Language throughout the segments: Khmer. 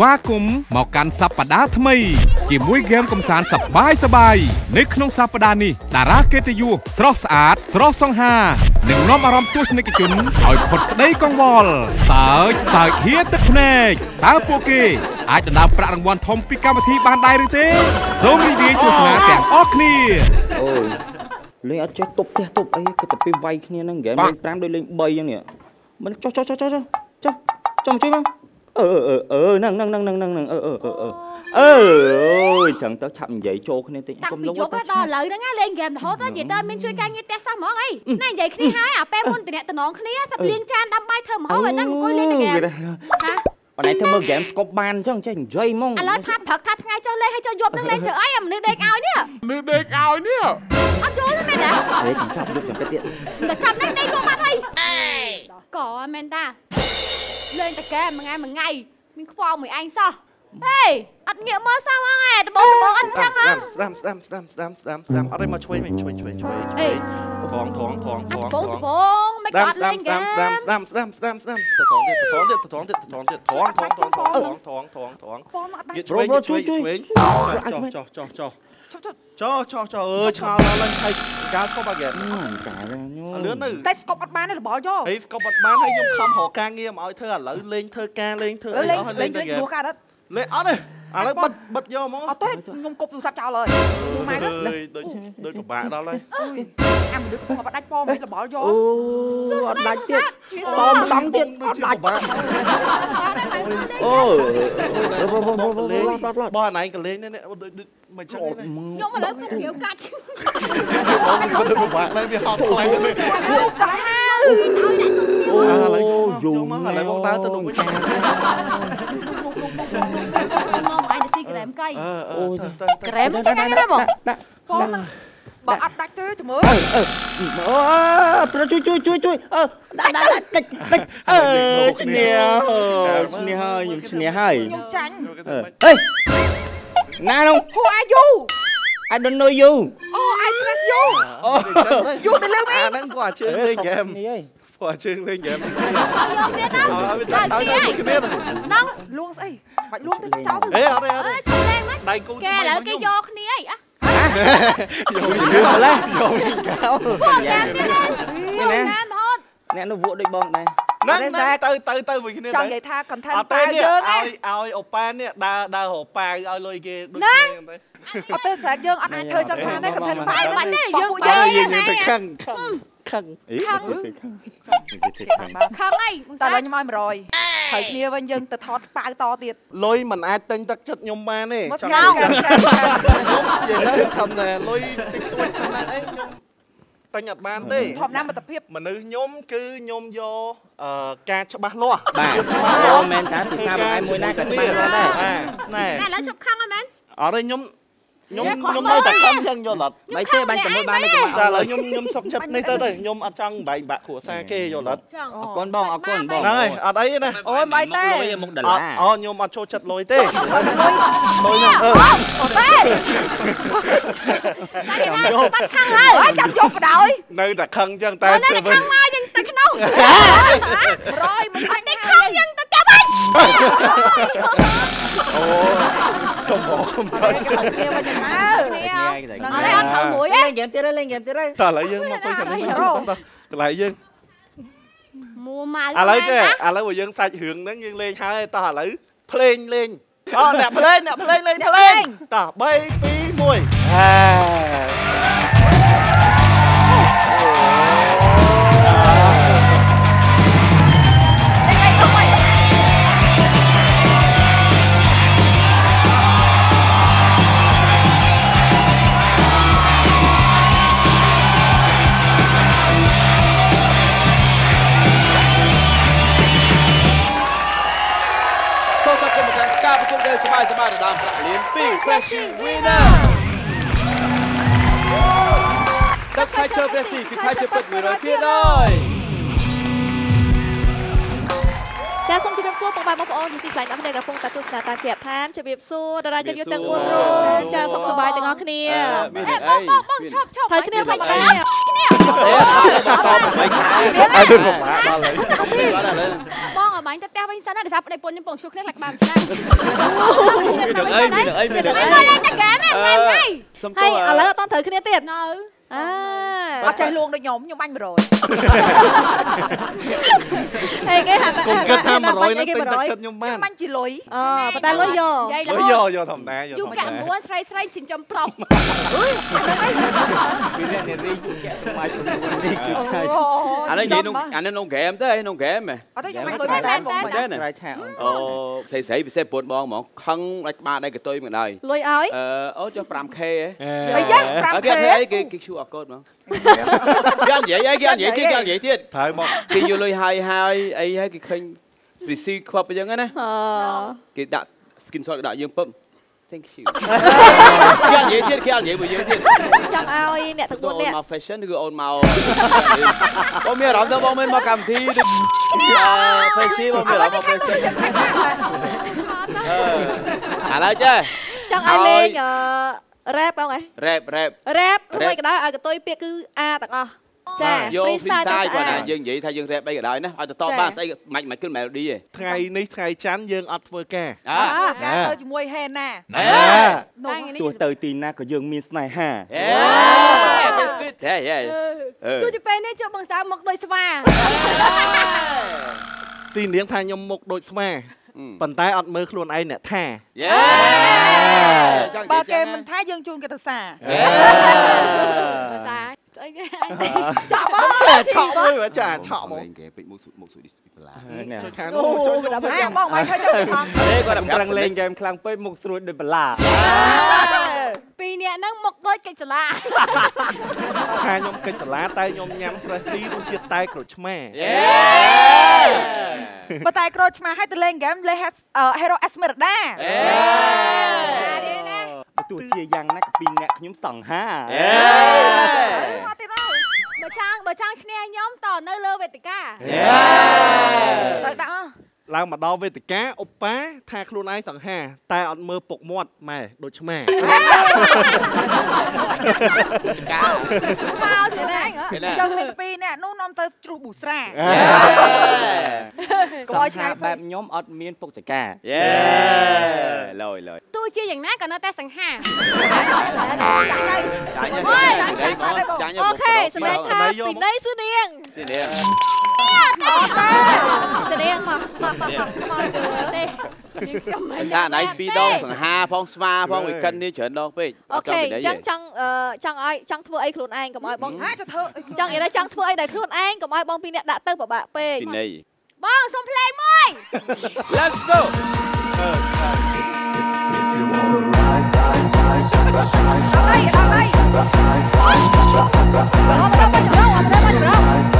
ស្វាគមន៍មកកាន់សប្តាហ៍ថ្មី ជាមួយហ្គេមកំសាន្តសប្បាយសប្បាយនៅក្នុងសប្តាហ៍នេះតារាកិត្តិយសស្រស់ស្អាតស្រស់សង្ហានឹងនាំអារម្មណ៍ទស្សនិកជនឲ្យផុតក្តីកង្វល់សើចសើចហៀទឹកភ្នែកតើពួកគេអាចដណ្ដើមប្រាក់រង្វាន់ធំពីកម្មវិធីបានដែរឬទេសូមរីករាយទស្សនាទាំងអស់គ្នាអូយលេងអត់ចេះទប់ផ្ទះទប់អីគេតែពីវាយគ្នាហ្នឹងហ្គេមលេង5ដូចលេង3អញ្ចឹងនេះមិនចុះចុះចុះចុះចុះចុះចុះមកជួយមក អឺអឺអឺហ្នឹងហ្នឹងហ្នឹងហ្នឹងហ្នឹងអឺអឺអឺអឺអឺអូយចឹងទៅឆាប់និយាយចូលគ្នាតិចតាំងកុំពីលងយប់ទៅដល់ឥឡូវហ្នឹងណាលេងហ្គេមរហូតដល់និយាយទៅមានជួយការងារផ្ទះសោះហ្មងអីណានិយាយគ្នាហើយអាពេលមុនតំណតំណងគ្នាតែលាងចានដាំបាយធ្វើម្ហូបហើយហ្នឹងអង្គុយលេងតែហ្គេមហាអនឡាញធ្វើមើលហ្គេមស្កប់បានអញ្ចឹងចេះនិយាយហ្មងឥឡូវថាព្រឹកថាថ្ងៃចុះលេងហើយចុះយប់ហ្នឹងលេងធ្វើអីអាមនុស្សដេកឲ្យនេះនេះដេកឲ្យនេះអត់យល់ទេមែនទេហេចាំចាប់យកទៅទៀតដល់ចាប់នេះដេកក៏បាត់ហើយកអត់មែនតា លេងតែហ្គេមមួយថ្ងៃមួយថ្ងៃមានខ្វល់មួយឯងសោះហេអត់ងាកមើលសោះហ្មងឯងដបងដបងអត់ចឹងហ៎ស្ដាំស្ដាំស្ដាំស្ដាំស្ដាំស្ដាំអត់ទេមកឆ្វេងវិញឆ្វេងឆ្វេងឆ្វេងឆ្វេង ថងថងថងថងបងបងមិនអត់លេងហ្គេមស្ដាំស្ដាំស្ដាំស្ដាំស្ដាំទៅថងទៀតទៅថងទៀតទៅថងទៀតទៅថងទៀតថងថងថងថងថងថងថងទៀតឆ្វេងជួយជួយឆ្វេងចោះចោះចោះចោះចោះចោះចោះអើឆ្ងល់ឡើងឡើងហើយកាលស្គប់អាហ្គេមកាលលឿនទៅតែស្គប់អត់បានទេរបល់យកហេស្គប់អត់បានហើយខ្ញុំខំរកការងារមកឲ្យធ្វើឥឡូវលេងធ្វើការលេងធ្វើអីអស់ហើយលេងទៅហ្គេមលេងឈ្លោះកាត់អត់លេងអត់ទេ ឥឡូវបិទបិទយកហ្មងអត់ទេខ្ញុំគប់ទូរស័ព្ទចោលហើយម៉ែទៅអើយដូចដូចពិបាកដល់ហើយអាមនុស្សមកដាច់ប៉មិនរបល់យកអូអត់ដាច់ទៀតតម្ដងទៀតអត់ដាច់អូលេងបងអណៃក៏លេងដែរដូចដូចមិនចឹងទេខ្ញុំឥឡូវខ្ញុំរាវកាច់បងមិនពិបាកដែរវាហត់ខ្លាំងទេកាហាអូឥឡូវយូចូលមកឥឡូវបងតើទៅនោះវិញមកអញទៅស៊ី ក្រែមកៃអឺអឺទៅក្រែមឆ្ងាញ់ណាស់បងបងបងអត់ដាច់ទេជំរឿអូប្រជួយជួយជួយជួយអឺដាច់ដាច់ដាច់ដាច់អឺឈ្នះឈ្នះហើយខ្ញុំឈ្នះហើយខ្ញុំចាញ់ហេណានោះ Who are you I don't know you Oh I trust you យូរទៅលើអាហ្នឹងគាត់ជើងលេងហ្គេម នេះហើយគាត់ជើងលេងហ្គេមយកទៀតណាអើវាទៅទៅគ្នាណងលួងស្អីបាច់លួងទៅចោលទៅអេអត់ទេអត់អើទេឈប់លេងមិនដៃគូគេឥឡូវគេយកគ្នាអីអ่ะយកយកឡើយយកវិញកោបងយ៉ាទៀតណានេះណាណាមហូតអ្នកនោះវក់ដូចបងដែរហ្នឹងទៅទៅទៅវិញគ្នាចង់ទៅនិយាយថា content អត់ទេប៉ានេះយើងឲ្យណាឲ្យអូប៉ែននេះដើរដើររកប៉ាវឲ្យលុយគេដូចគ្នាទៅអត់ទេស្រាយើងអត់អាចធ្វើចឹងបានទេ content ប៉ាបាច់ទេយើងយើយើងង យើងទៅខឹងខឹងអីខឹងខឹងអីតែឡើយខ្ញុំឲ្យ100ហើយគ្នាវិញយើងទៅថតប៉ាវតទៀតលុយមិនអាចទិញទឹកចិត្តខ្ញុំបានទេមកចស្ង់គាល់និយាយកាន់កាន់កាន់ខ្ញុំនិយាយទៅធម្មតាលុយតិចតួចប៉ុណ្ណាអីខ្ញុំទិញអត់បានទេធម្មតាមិត្តភាពមនុស្សខ្ញុំគឺខ្ញុំយកអឺការច្បាស់លាស់បាទអូមែនតាពីថាបងឯងមួយណាក៏ច្បាស់ដែរបាទណែតែឥឡូវជប់ខឹងហើយមែនអត់ទេខ្ញុំ ខ្ញុំយេខុសខ្ញុំមើនៅលតែទេខំចឹងយល់អត់មិនទេបាញ់ជាមួយបានទេកុំតែឲ្យឥឡូវខ្ញុំខ្ញុំសុកចិត្តនេះទៅទៅខ្ញុំអត់ចង់បែកបាក់គ្រួសារគេយល់អត់ចង់អរគុណបងអរគុណបងហ្នឹងហើយអត់អីទេណាអូយមិនទេលុយមកដុល្អលាត់រអូខ្ញុំអត់ចូលចិត្តលុយទេលុយហ្នឹងអឺអត់ទេតែគេថាបាត់ខឹងហើយហើយចាំយកបដ ாய் នៅតែខឹងចឹងតែនៅតែធ្វើវិញខឹងមកយើងទៅក្នុង100មិនបាច់ទេខំយើងទៅចាប់ហើយអូ សុំបងខ្ញុំចង់គ្នាវិញទៅគ្នាអអត់ទេអត់ធ្វើមួយលេងហ្គេមទៀតលេងហ្គេមទៀតហើយតែឥឡូវយើងមកទៅខាងនេះកន្លែងយើងមួម៉ៅឥឡូវចេះឥឡូវបើយើងសាច់រឿងហ្នឹងយើងលេងហើយតោះឥឡូវភ្លេងលេងអូអ្នកភ្លេងអ្នកភ្លេងលេងភ្លេងតោះ3 2 1ហា លានពី Flashy Winner ទឹកខែជើព្រះស៊ីពីខែជើពិត100%ហើយចាសូមជម្រាបសួរបងប្អូនបងប្អូនជាទីស្រឡាញ់អ្នកដែលកំពុងតែទស្សនាតាមគេឋានជម្រាបសួរតារាយើងយុទាំង4រូបចាសុខសប្បាយទាំងអស់គ្នាមានអេអីបងបងឈប់ឈប់ហើយគ្នាធម្មតាអេអត់តបមិនខែអត់ទៅប្រមាថដល់ហើយបងអបាញ់ទៅផ្ទះវិញសិនណាដោយសារប្តីប្រពន្ធខ្ញុំពងជួគ្នាខ្លាចក្បាលឆ្នាំ មានរឿងអីមានរឿងអីមានរឿងអីមកលេងតែហ្គេមហ្នឹងហ្គេមហ្នឹងសុំហើទោយសឥឡូវអត់តន់ត្រូវគ្នាទៀតនៅ អើអត់ចេះលួងដូចខ្ញុំខ្ញុំបាញ់100ហេគេហាក់កុំគិតថាបា100ញ់នឹងគេទិញទឹក100ចិត្តខ្ញុំបានបាញ់ជាលុយអូប៉ុន្តែលុយយកនិយាយរលុហូយតយកយកធម្មតាយកយូធម្មកាក់តា9ស្រីស្រីចិញ្ចឹមប្រុសពីអ្នកនារីយុគៈបាយ9នេះគឺថាអានេះនិយាយក្នុងអានេះក្នុងហ្គេមទេក្នុងហ្គេមហ៎អត់ទេខ្ញុំបាញ់លុយមែនបងមិនទេណាត្រៃឆាអូនអូស្រីស្រីពិសេសប្រពន្ធបងហ្មងខឹងដាច់ក្បាលដៃកតុយមកដែរលុយឲ្យអឺអូចុះ 5k ហ៎អីយ៉ាអើ5គេខែគេអីគេគេ QR code ហ្មងគេអត់និយាយអីគេអត់និយាយគេគេអត់និយាយទៀតត្រូវមកគេយកលុយហើយហើយអីហើយគេឃើញ receipt ខ្វឹបអញ្ចឹងណាអគេដាក់ screenshot គេដាក់យើងពឹប thank you គេអត់និយាយទៀតគេអត់និយាយមួយយើងទៀតចង់ឲ្យអ្នកទាំងតើ4អូននាក់មក fashion ឬក៏អូនមកបងមានអារម្មណ៍ថាបងមិនមកកម្មវិធីដូចអឺ fashion បងមានអារម្មណ៍មក fashion អឺឥឡូវចេះចង់ឲ្យលេងអឺ rap បងហ៎ rap rap rap ធ្វើម៉េចក៏ដោយឲ្យកតុយពាក្យគឺ A ទាំងអស់ចាយក freestyle ទៅ freestyle ស្អាគាត់ណាតយើងនិយាយថាយើង rap អីក៏ដោយណាឲ្យទៅតបចាបានស្អីក៏មិនមិនគិត melody ទេថ្ងៃនេះថ្ងៃច័ន្ទយើងអត់ធ្វើការអើការទៅជាមួយហេណាអេតែថ្ងៃនេះទោះទៅទីណាក៏យើងមានស្នេហាអេ best fit ហេហេអឺទោះជាពេលនេះជួបបងសៅមកដូចស្វាទីនាងថាខ្ញុំមុខដូចស្មា ប៉ុន្តែអត់មើលខ្លួនឯងអ្នកថាយេចង់និបើយាយគេចឹងមិនថាយើងជូនគេទៅសាភាសាស្អីគេចាប់អចាឆក់មួយបើចាឆក់មកលេងគេពេកមុខសុមុខសុឌីបន្លានេះជួយខាងនោះជួយខ្ញុំើហ่าបងមិនធ្វើចូលទៅថងទេគាត់តែប្រឹងលេងហ្គេមខ្លាំងពេកមុខស្រួយដូចបន្លាពីរនាក់ហ្នឹងមកដូចកិច្ចសាលាថាខ្ញុំកិច្ចសាលាតែខ្ញុំញ៉ាំស្រេះស៊ីរសជាតិតែក្រូចឆ្មា យេបើតែក្រូចឆ្មាឲ្យទៅលេងហ្គេមលេង Hero Esmeralda អេទោះជាយ៉ាងណាក៏ពីរអ្នកខ្ញុំសង្ហាអេមកទៀតហើយបើចង់បើចង់ឈ្នះខ្ញុំតនៅលើវេទិកាយេទៅដាក់មក ឡើងមកដល់វេទិកាឧបបាថាខ្លួនឯងសង្ហា តែអត់មើលពុកមាត់ម៉ែដូចឆ្មាកាមកទៀតណាគេណាចង់មានពីរនាក់នោះនាំទៅជ្រុះប៊ូស្រាយេកុំឲ្យសឆ្ងាង្ហាយពេបែកបខ្ញុំអត់មានពុកចកាយេលយលយទោះជាយ៉ាងណាក៏នៅតែសង្ហាចាញ់អូយចាញ់អូខេសម្រាប់ថាពីនៃស៊ឺនាងស៊ីនេះ ស៊ឺនាងមកមកមកមកមកទេនាងខ្ញុំមិនភាសាណៃពីរដងសង្ហាផងស្វាផងវិកិននេះច្រើនដងពេកអូខេអញ្ចឹងចង់អឺចង់ឲ្យចង់ធ្វើអីខ្លួនឯងកុំឲ្យបងអាចទៅធ្វើអីចង់និយាយថាចង់ធ្វើអីដែលខ្លួនឯងកុំឲ្យបងពីរអ្នកដាក់ទៅពិបាកពេកពីនៃបងសុំភ្លេងមួយ Let's go អីអី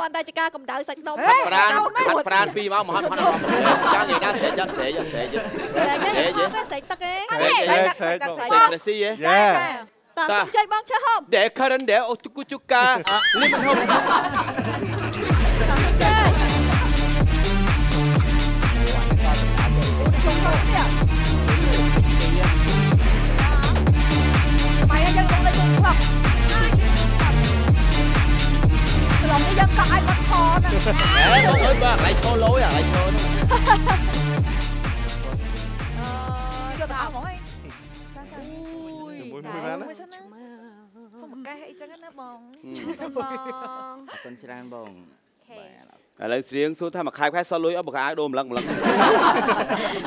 គ្រាន់តែជាការកម្ដៅសាច់ដុំប្រានខាត់ប្រានពីរមកមហត់មហត់ចាំនិយាយណាស្រែកស្រែកស្រែកស្រែកតែគេអត់ទេស្រែកទឹកទេស្រែកហេស្រែកហេស្រែកស៊ីហ៎យ៉ាតើសុំចេញបងឈើហូបដែល current ដែលអូជុកជុកកាលីមហូប មួយតែមួយបានណាមួយសិនណាសុំប្រកែកអីចឹងណាបងបងអរគុណច្រើនបងខេឥឡូវស្រៀងសួរថាមួយខែខែសល់លុយអត់បកអាវដូរម្លឹងម្លឹងនិ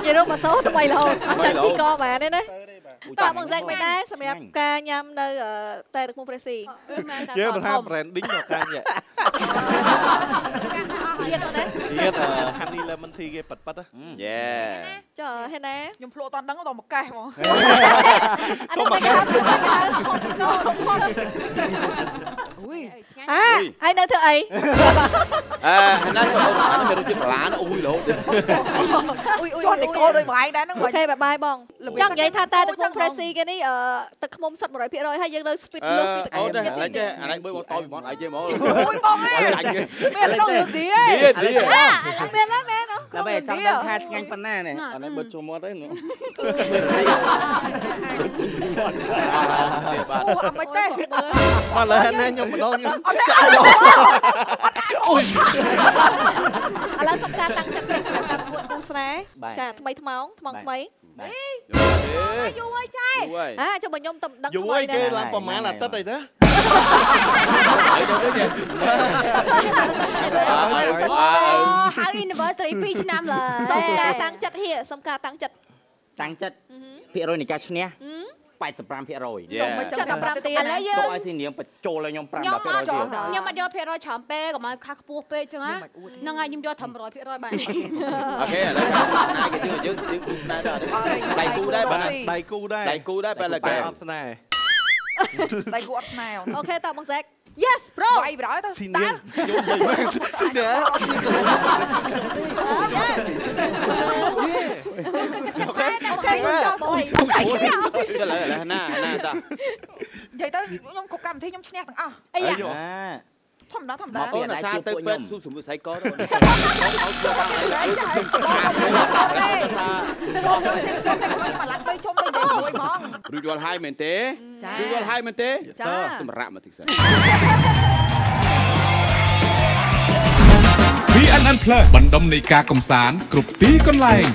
យាយរកមកសូថ្មីរហូតអត់ចាញ់ទីកបានទេណា តើបងហ្សេកមិនដែរសម្រាប់ការញ៉ាំនៅតែទឹកមុខព្រះស៊ីមែនតែយើធបើំថា branding ដល់កាញ់យ៉ាជាតិមកដែរទៀត honey lemon tea គេប៉ិតប៉ិតយេចុះហេណាខ្ញុំភ្លក់អត់ដឹងដល់មកកេះហ្មងអានេះគេហៅគេហៅខុសទីកខុសអុយឆ្ងាញ់អាហើយនៅធ្វើអីអឺណាទៅអូនអានេះមានរសជាតិបន្លានអូយរហូតអុយអុយជាប់និកលដោយបងឯងដែរហ្នឹងអូខេបាយបាយបងចង់និយាយថាតែទឹកមុខមុំ Pressy គេនេះអឺទឹកខ្មុំសុទ្ធ100%ហើយយើងនៅ speed អឺលើពីទឹកអូខ្មុំទេទៀតអាទៀតនេះចេះអានេះបើមកតពីមកអាយចេះមកមួយបងឯងអាយមានក្នុងរឿងទីឯងទៀតទៀតមានហើយមែនអដើម្បីឲ្យចង់ដឹងថាឆ្ងាញ់ប៉ុណ្ណានេះអត់នេះបិទជួមាត់ទេនោះបាទអូអត់មិនទេមកលើនេះខ្ញុំម្ដងខ្ញុំឥឡូវសុំការតាំងចិត្តផ្ទះ សម្រាប់ការប្រកួតគូស្នេហ៍ចាថ្មីថ្មោងថ្មងថ្មីយូរហើយចែយូរហើយអាចុះបើខ្ញុំតំដឹងយូរថ្មីហើយគេដែរឡើងប្រហែលអាទិត្យអីណាហើយទៅទៀតហៅ anniversary 2ឆ្នាំឡើយសុំការតាំងចិត្តហៀសុំការតាំងចិត្តតាំងចិត្តភាគរយនៃការឈ្នះ 85%ភាគរយយ៉ាចិត្ត15ទៀតឥឡូវយើទុកងឲ្យស៊ីនាងបញ្ចូលឲ្យខ្ញុំ5ខ្ញុំអត់10%ទៀតខ្ញុំអត់យកភាគរយច្រើនពេកកុំឲ្យខាស់ខ្ពស់ពេកចឹងណាហ្នឹងហើយខ្ញុំយកត្រឹម100%បាទអូខេឥឡូវណាគេយើងយើងយើងដែរដៃគូដែរបាទដៃគូដែរដៃគូដែរបែរលើបែកែអត់ស្នេហ៍ដៃគូអត់ស្នេហ៍អូខេតើបង Zack Yes bro អីប្រោទៅស៊ីនាងយកទៅស៊ីនាងអូ ខេខ្ញុំចង់បងឥឡូវឥឡូវណាណាតានិយាយទៅខ្ញុំគ្រប់កម្មវិធីខ្ញុំឈ្នះទាំងអស់អីយ៉ាអាធម្មតាធម្មតាអូនអាសាទៅពេទ្យស៊ូសមុទ្រសៃកទៅចាចាខ្ញុំមកឡើងទៅជុំទៅនិយាយមួយហ្មងរួចរាល់ហើយមែនទេចារួចរាល់ហើយមែនទេចាសម្រាប់មកតិចសិន PNN Plus បណ្ដុំនៃការកំសាន្តគ្រប់ទីកន្លែង